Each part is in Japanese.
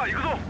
さあ、行くぞ。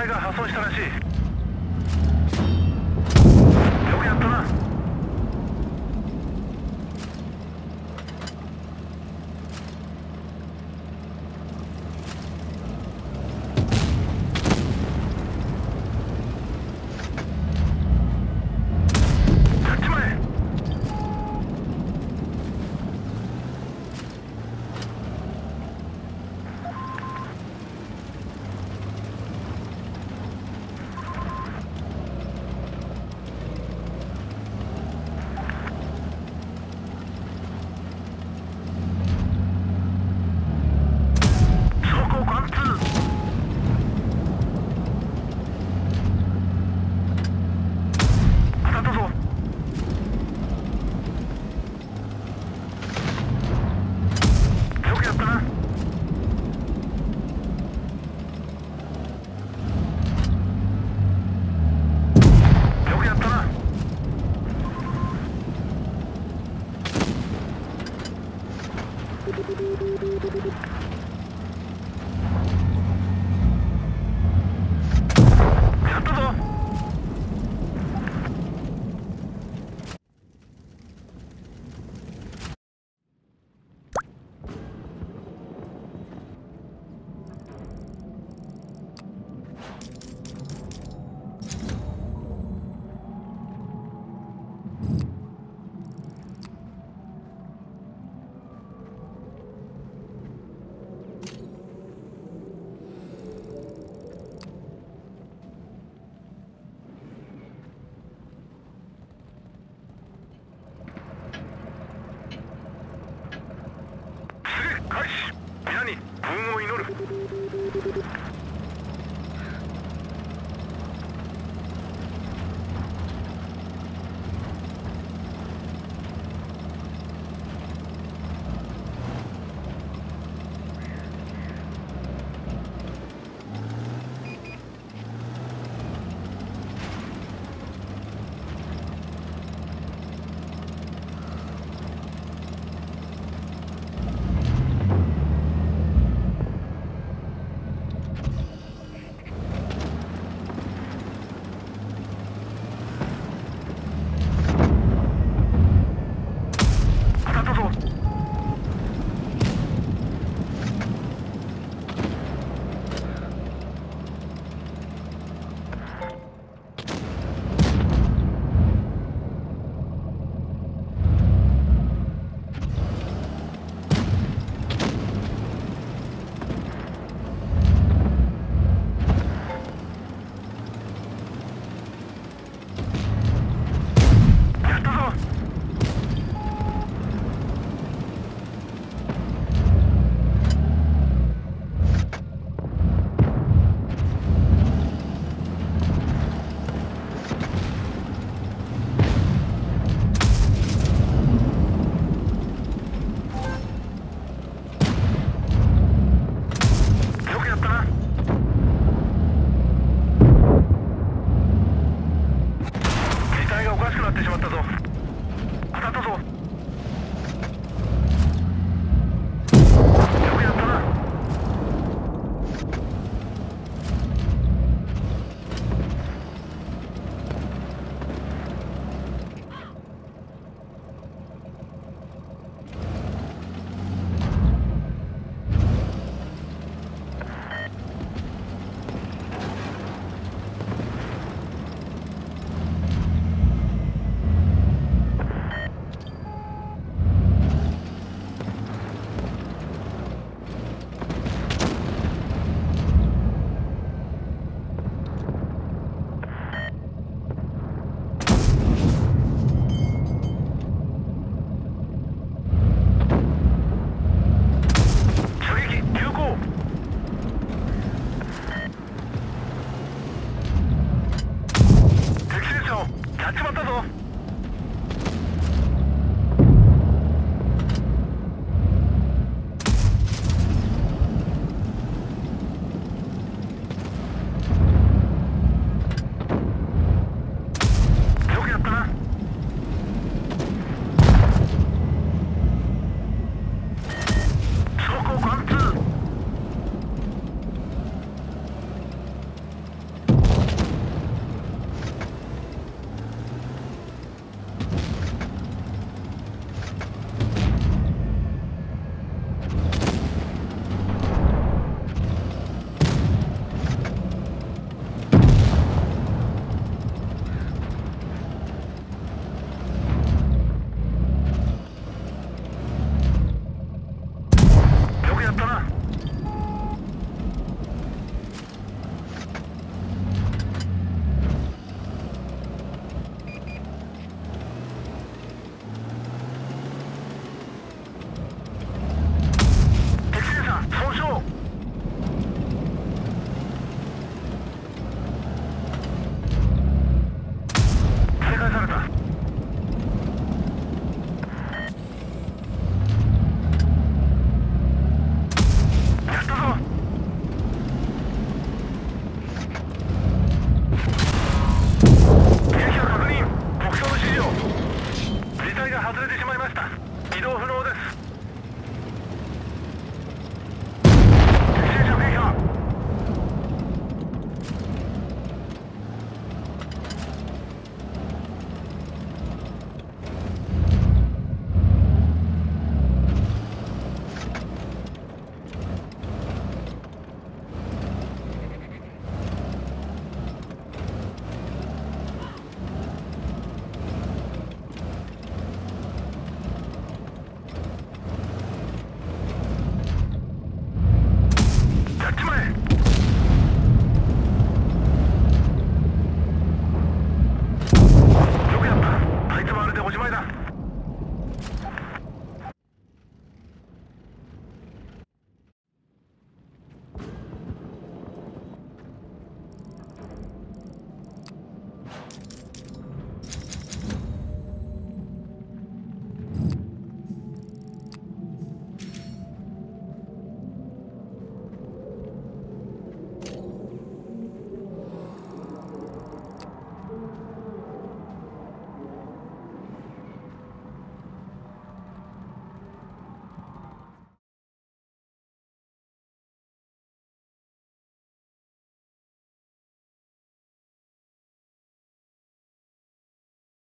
体が破損したらしい。